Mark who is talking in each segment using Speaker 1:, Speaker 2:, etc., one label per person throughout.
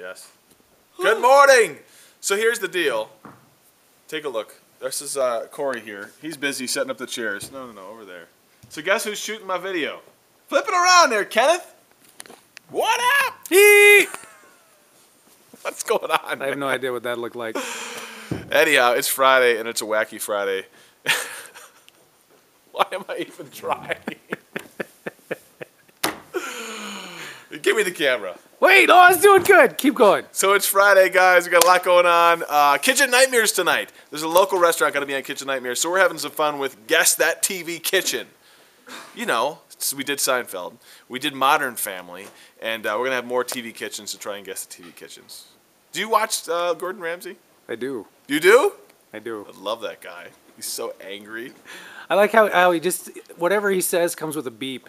Speaker 1: Yes. Good morning. So here's the deal. Take a look. This is uh, Corey here. He's busy setting up the chairs. No, no, no, over there. So guess who's shooting my video? Flip it around there, Kenneth. What up? What's going on?
Speaker 2: I have no idea what that looked like.
Speaker 1: Anyhow, it's Friday and it's a wacky Friday. Why am I even trying? Give me the camera.
Speaker 2: Wait, oh, I was doing good. Keep going.
Speaker 1: So it's Friday, guys. We got a lot going on. Uh, Kitchen Nightmares tonight. There's a local restaurant going to be on Kitchen Nightmares, so we're having some fun with Guess That TV Kitchen. You know, we did Seinfeld, we did Modern Family, and uh, we're going to have more TV kitchens to try and guess the TV kitchens. Do you watch uh, Gordon Ramsay?
Speaker 2: I do.
Speaker 1: You do?
Speaker 2: I do.
Speaker 1: I love that guy. He's so angry.
Speaker 2: I like how, how he just whatever he says comes with a beep.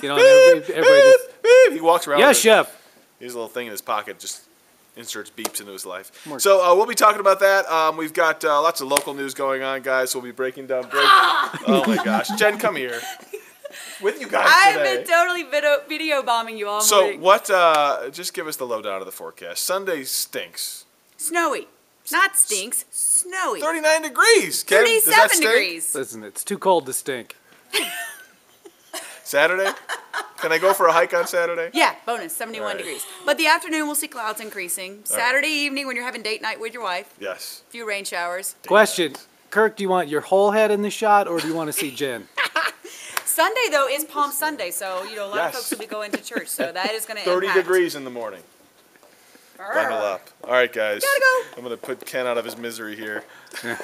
Speaker 2: You know, everybody, everybody just,
Speaker 1: Beep. He walks around.
Speaker 2: yeah,
Speaker 1: with a-
Speaker 2: chef.
Speaker 1: He has a little thing in his pocket, just inserts beeps into his life.
Speaker 2: More-
Speaker 1: So uh, we'll be talking about that. Um, we've got uh, lots of local news going on, guys. We'll be breaking down. Break- oh my gosh, Jen, come here. With you guys
Speaker 3: I've
Speaker 1: today.
Speaker 3: been totally video, video bombing you all
Speaker 1: so
Speaker 3: morning.
Speaker 1: what? Uh, just give us the lowdown of the forecast. Sunday stinks.
Speaker 3: Snowy. Not stinks. Snowy.
Speaker 1: 39 degrees. Ken, does that
Speaker 3: 37
Speaker 1: stink?
Speaker 3: degrees.
Speaker 2: Listen, it's too cold to stink.
Speaker 1: Saturday? Can I go for a hike on Saturday?
Speaker 3: Yeah, bonus, 71
Speaker 1: Right.
Speaker 3: degrees. But the afternoon we'll see clouds increasing. Saturday evening when you're having date night with your wife,
Speaker 1: Yes.
Speaker 3: a few rain showers.
Speaker 2: Question, Kirk, do you want your whole head in the shot, or do you want to see Jen?
Speaker 3: Sunday though is Palm Sunday, so you know a lot
Speaker 1: Yes.
Speaker 3: of folks will be going to church, so that is going to
Speaker 1: 30
Speaker 3: impact.
Speaker 1: degrees in the morning. Bundle up. All right, guys.
Speaker 3: Gotta go.
Speaker 1: I'm going to put Ken out of his misery here.